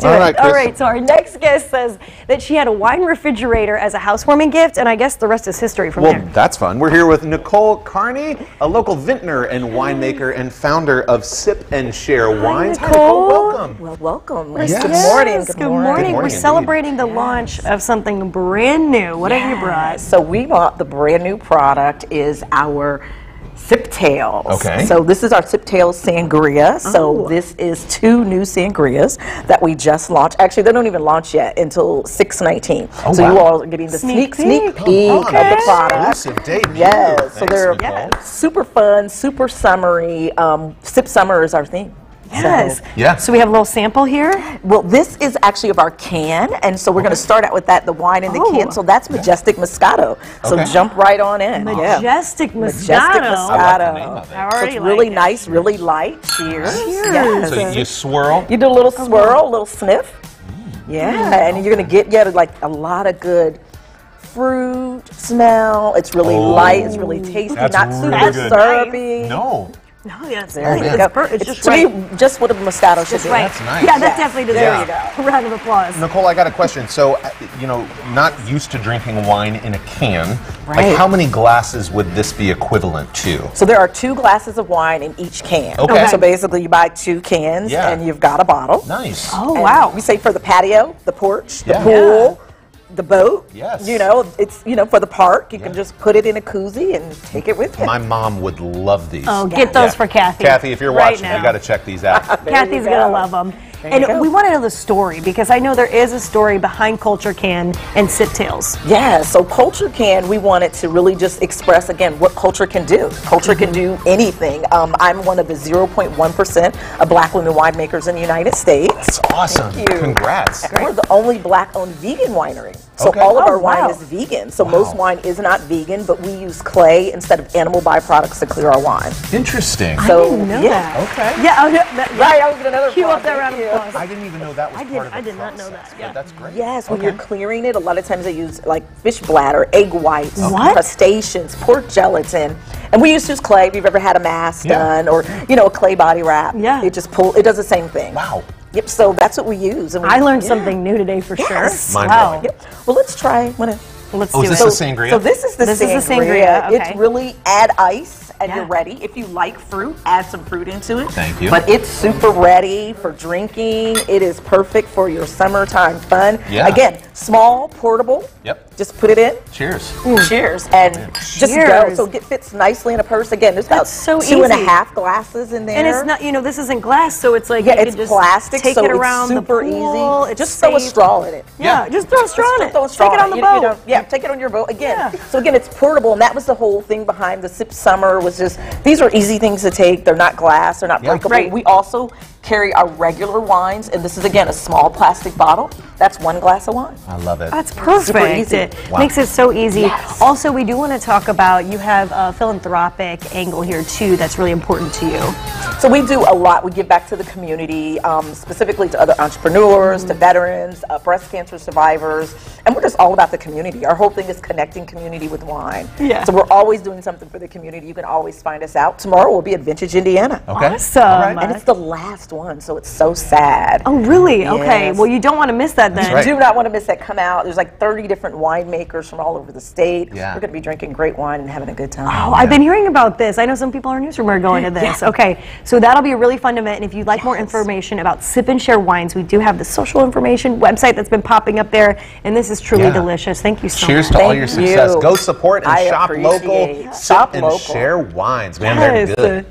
to All it. right, All Chris. right, so our next guest says that she had a wine refrigerator as a housewarming gift, and I guess the rest is history from Well, there. Well, that's fun. We're here with Nicole Carney, a local vintner and winemaker and founder of Sip and Share Wines. Hi, Nicole. welcome. Well, welcome. Yes. Good morning. Yes, Good, Good morning. morning. Good morning We're indeed. celebrating the launch of something brand new. What have you brought? So we bought the brand new product is our Sip Tails. Okay. So this is our Sip Tails Sangria. So Oh. this is two new sangrias that we just launched. Actually, they don't even launch yet until 619. Oh, so wow. you all are getting the Sneak sneak sneak peek. peek Oh, of the product. Exclusive debut. Yes. so they're Nicole. super fun, super summery. Um, Sip Summer is our theme. Yes. So- Yeah. So we have a little sample here. Well, this is actually of our can, and so we're going to start out with that, the wine in the Oh. can. So that's Majestic Moscato. So Okay. jump right on in. Yeah. Majestic Moscato. Majestic Moscato. I like the name of it. I So already it's really like it. nice, really light. Cheers. Cheers. Yes. So you swirl. You do a little uh-huh. swirl, a little sniff. Mm. Yeah, and you're gonna get yeah like a lot of good fruit smell. It's really Oh. light. It's really oh. tasty. That's not super really good. syrupy. No. No, yeah, it's, There you it's, go. per- it's It's just to right. me just what a Moscato should Just be. right. That's nice. Yeah, that Yes. definitely There deserves you a round of applause. Nicole, I got a question. So, uh, you know, not used to drinking wine in a can. Like, Right. how many glasses would this be equivalent to? So there are two glasses of wine in each can. Okay. So basically, you buy two cans Yeah. and you've got a bottle. Nice. Oh, And wow. We say for the patio, the porch, the Yeah. pool, the boat. Yes. You know, it's you know for the park. You can just put it in a koozie and take it with you. My mom would love these. Oh, get those for Kathy. Kathy, if you're right watching, now. you got to check these out. Kathy's you gonna love them. There And we want to know the story because I know there is a story behind Culture Can and Sip Tails. Yeah, so Culture Can, we wanted to really just express again what culture can do. Culture can do anything. Um, I'm one of the 0.1% of black women winemakers in the United States. That's awesome. Thank you. Congrats. We're the only black-owned vegan winery. So Okay. all of Oh, our wine wow. is vegan. So Wow. most wine is not vegan, but we use clay instead of animal byproducts to clear our wine. Interesting. So I didn't know yeah. that. Okay. Yeah, oh, no, that, Right, I was gonna another Cue up that round of Thank you. applause. I didn't even know that was I did- part of the I did not know process, that, yeah. That's great. Yes, when Okay. you're clearing it, a lot of times they use like fish bladder, egg whites, What? crustaceans, pork gelatin, and we used to use clay. If you've ever had a mask Yeah. done, or you know a clay body wrap, Yeah. it just pull. It does the same thing. Wow. Yep. So that's what we use. And we, I learned yeah. something new today for Yes. sure. Mind Wow. Yep. Well, let's try. Wanna, Let's Oh, do is it. this the sangria? So this is the This sangria. is the sangria, okay. It's really add ice and Yeah. you're ready. If you like fruit, add some fruit into it. Thank you. But it's super ready for drinking. It is perfect for your summertime fun. Yeah. Again, small, portable. Yep. Just put it in. Cheers. Mm. Cheers and just go. So it fits nicely in a purse. Again, there's about That's so two and a half glasses in there. And it's not, you know, this isn't glass, so it's like Yeah, you it's can just plastic, take so it it's around super the pool. easy. It's Just throw a safe. straw in it. Yeah, Yeah. just throw a straw in Just it. throw a straw Take it on the You- boat. you know, yeah, take it on your boat. Again, Yeah. so again, it's portable, and that was the whole thing behind the Sip Summer was just these are easy things to take. They're not glass. They're not Yeah. breakable. Right. We also carry our regular wines, and this is again a small plastic bottle. That's one glass of wine. I love it. That's perfect. easy. It Wow. makes it so easy. Yes. Also, we do want to talk about you have a philanthropic angle here too. That's really important to you. So we do a lot. We give back to the community, um, specifically to other entrepreneurs, to veterans, uh, breast cancer survivors, and we're just all about the community. Our whole thing is connecting community with wine. Yeah. So we're always doing something for the community. You can always find us out. Tomorrow we'll be at Vintage Indiana. Okay. Awesome. All right. And it's the last one, so it's so sad. Oh, really? Okay. Well, you don't want to miss that then. right. Do not want to miss that. Come out. There's like 30 different winemakers from all over the state. Yeah. We're going to be drinking great wine and having a good time. Oh, I've been hearing about this. I know some people in our newsroom are going to this. Yeah. Okay, so that'll be a really fun event. And if you'd like more information about Sip and Share wines, we do have the social information website that's been popping up there. And this is truly Yeah. delicious. Thank you so Cheers much. to all your success. you. Go support and I shop local. appreciate- Sip Shop and local. share wines. Man, they're Yes. good.